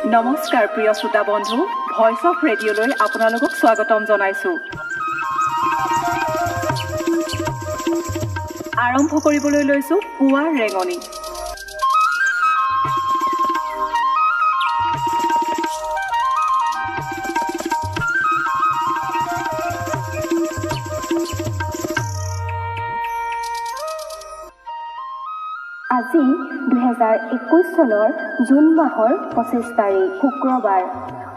নমস্কাৰ প্ৰিয় শ্ৰোতা বন্ধু। ভইচ অফ ৰেডিঅ'লৈ আপোনালোকক স্বাগতম জনাইছোঁ। আৰম্ভ কৰিবলৈ লৈছোঁ পুৱাৰ ৰেঙনি। আজি দুহেজাৰ একৈছ চনৰ জুন মাহৰ পঁচিছ তাৰিখ শুক্ৰবাৰ।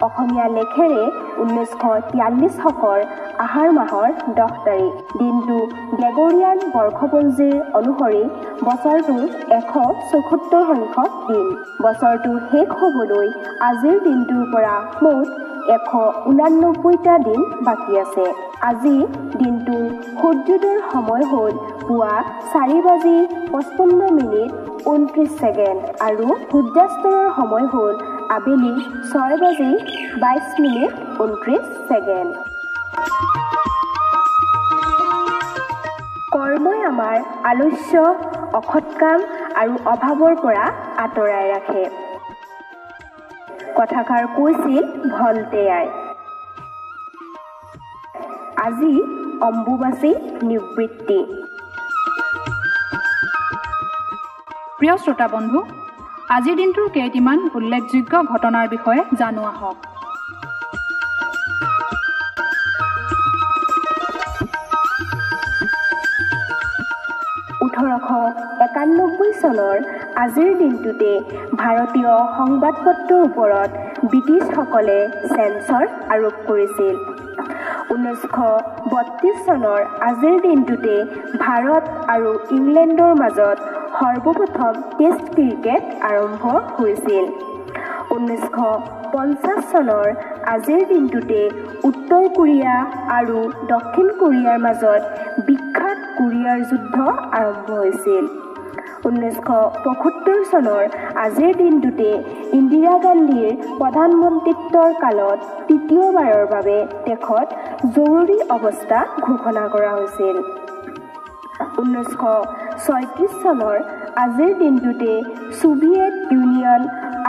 অসমীয়া লেখেৰে ঊনৈছশ তিয়াল্লিছ শকৰ আহাৰ মাহৰ দহ তাৰিখ। দিনটো গ্ৰেগৰিয়ান বৰ্ষপঞ্জীৰ অনুসৰি বছৰটোৰ এশ চৌসত্তৰ সংখ্যক দিন। বছৰটো শেষ হ'বলৈ আজিৰ দিনটোৰ পৰা মুঠ এশ ঊনানব্বৈটা দিন বাকী আছে। আজি দিনটোৰ সূৰ্যোদয়ৰ সময় হ'ল পুৱা চাৰি বাজি পঁচপন্ন মিনিট ঊনত্ৰিছ ছেকেণ্ড আৰু সূৰ্যাস্তৰ সময় হ'ল আবেলি ছয় বাজি বাইছ মিনিট ঊনত্ৰিছ ছেকেণ্ড। কৰ্মই আমাৰ আলস্য অসৎ কাম আৰু অভাৱৰ পৰা আঁতৰাই ৰাখে। কথাষাৰ কৈছিল ভলটেয়াই আজি অম্বুবাচী নিবৃত্তি। প্ৰিয় শ্ৰোতা বন্ধু আজিৰ দিনটোৰ কেইটিমান উল্লেখযোগ্য ঘটনাৰ বিষয়ে জানো আহক। চনৰ আজিৰ দিনটোতে ভাৰতীয় সংবাদ পত্ৰৰ ওপৰত ব্ৰিটিছসকলে চেঞ্চৰ আৰোপ কৰিছিল। ঊনৈছশ বত্ৰিছ চনৰ আজিৰ দিনটোতে ভাৰত আৰু ইংলেণ্ডৰ মাজত সৰ্বপ্ৰথম টেষ্ট ক্ৰিকেট আৰম্ভ হৈছিল। ঊনৈছশ পঞ্চাছ চনৰ আজিৰ দিনটোতে উত্তৰ কোৰিয়া আৰু দক্ষিণ কোৰিয়াৰ মাজত বিখ্যাত কোৰিয়াৰ যুদ্ধ আৰম্ভ হৈছিল। ঊনৈছশ পঁসত্তৰ চনৰ আজিৰ দিনটোতে ইন্দিৰা গান্ধীৰ প্ৰধানমন্ত্ৰীত্বৰ কালত তৃতীয়বাৰৰ বাবে দেশত জৰুৰী অৱস্থা ঘোষণা কৰা হৈছিল। ঊনৈছশ ছয়ত্ৰিছ চনৰ আজিৰ দিনটোতে ছোভিয়েট ইউনিয়ন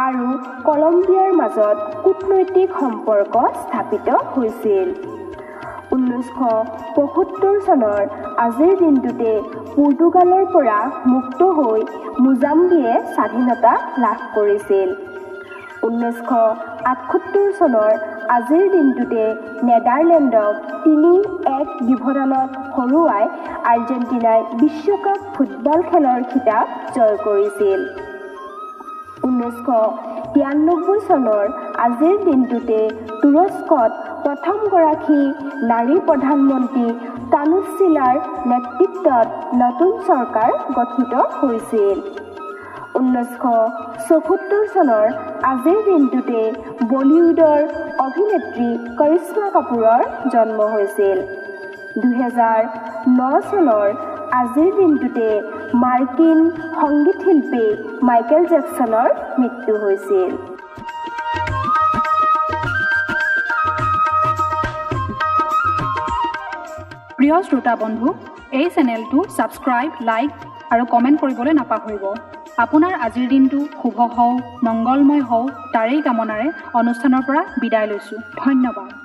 আৰু কলম্বিয়াৰ মাজত কূটনৈতিক সম্পৰ্ক স্থাপিত হৈছিল। ঊনৈছশ পঁসত্তৰ চনৰ আজিৰ দিনটোতে পৰ্তুগালৰ পৰা মুক্ত হৈ মোজাম্বিয়ে স্বাধীনতা লাভ কৰিছিল। ঊনৈছশ আঠসত্তৰ চনৰ আজিৰ দিনটোতে নেডাৰলেণ্ডক তিনি এক ব্যৱধানত হৰুৱাই আৰ্জেণ্টিনাই বিশ্বকাপ ফুটবল খেলৰ খিতাপ জয় কৰিছিল। ঊনৈছশ তিৰান্নব্বৈ চনৰ আজিৰ দিনটোতে তুৰস্কত প্ৰথমগৰাকী নাৰী প্ৰধানমন্ত্ৰী তানুচিলাৰ নেতৃত্বত নতুন চৰকাৰ গঠিত হৈছিল। ঊনৈছশ চৌসত্তৰ চনৰ আজিৰ দিনটোতে বলিউডৰ অভিনেত্ৰী কৰিশ্মা কাপুৰৰ জন্ম হৈছিল। দুহেজাৰ ন চনৰ আজিৰ দিনটোতে মাৰ্কিন সংগীত শিল্পী মাইকেল জেকচনৰ মৃত্যু হৈছিল। প্ৰিয় শ্ৰোতা বন্ধু এই চেনেলটো ছাবস্ক্ৰাইব লাইক আৰু কমেণ্ট কৰিবলৈ নাপাহৰিব। আপোনাৰ আজিৰ দিনটো শুভ হওক মংগলময় হওক তাৰেই কামনাৰে অনুষ্ঠানৰ পৰা বিদায় লৈছোঁ। ধন্যবাদ।